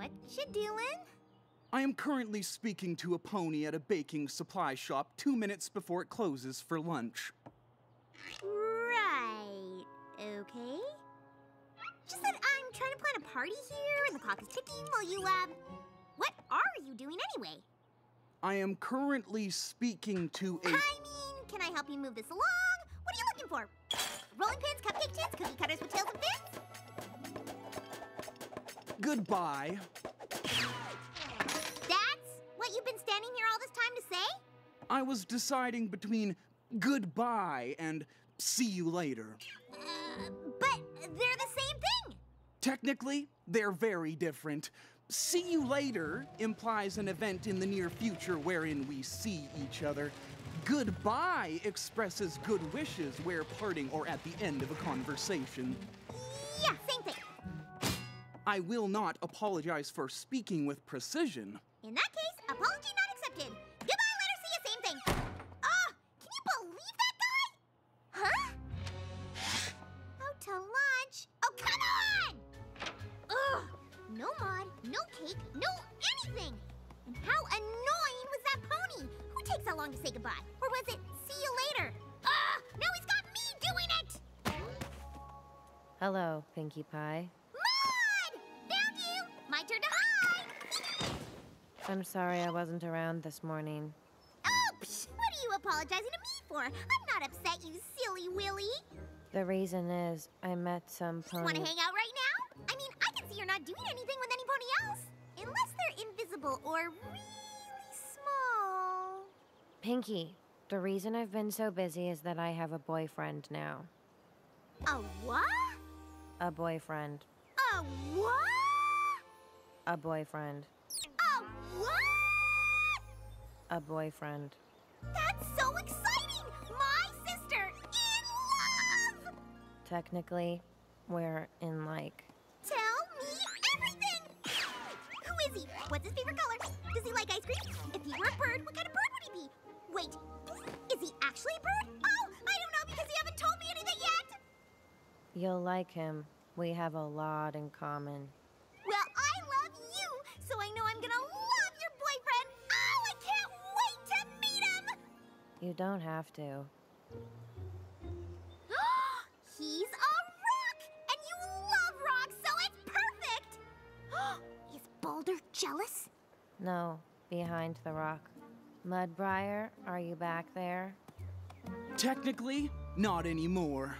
What you doing? I am currently speaking to a pony at a baking supply shop two minutes before it closes for lunch. Right. Okay. Just that I'm trying to plan a party here and the clock is ticking while you, uh. What are you doing anyway? I am currently speaking to a. I mean, can I help you move this along? What are you looking for? Rolling pins, cupcake tins, Goodbye. That's what you've been standing here all this time to say? I was deciding between goodbye and see you later. Uh, but they're the same thing. Technically, they're very different. See you later implies an event in the near future wherein we see each other. Goodbye expresses good wishes where parting or at the end of a conversation. Yeah, same thing. I will not apologize for speaking with precision. In that case, apology not accepted. Goodbye, letter see you, same thing. Ah, can you believe that guy? Huh? Out to lunch? Oh, come on! Ugh, no Maud, no cake, no anything. And how annoying was that pony? Who takes that long to say goodbye? Or was it see you later? Ah, now he's got me doing it! Hello, Pinkie Pie. Maud! Found you! My turn to hide! I'm sorry I wasn't around this morning. Oh, psh, what are you apologizing to me for? I'm not upset, you silly Willy. The reason is I met some pony. Want to hang out right now? I mean, I can see you're not doing anything with any pony else. Unless they're invisible or really small. Pinkie, the reason I've been so busy is that I have a boyfriend now. A what? A boyfriend. A what? A boyfriend. A what? A boyfriend. That's so exciting! My sister in love! Technically, we're in like. Tell me everything! Who is he? What's his favorite color? Does he like ice cream? If he were a bird, what kind of bird would he be? Wait, is he actually a bird? Oh, I don't know because you haven't told me anything yet! You'll like him. We have a lot in common. Well, I love you, so I know I'm gonna love your boyfriend! Oh, I can't wait to meet him! You don't have to. He's a rock! And you love rocks, so it's perfect! Is Boulder jealous? No, behind the rock. Mudbriar, are you back there? Technically, not anymore.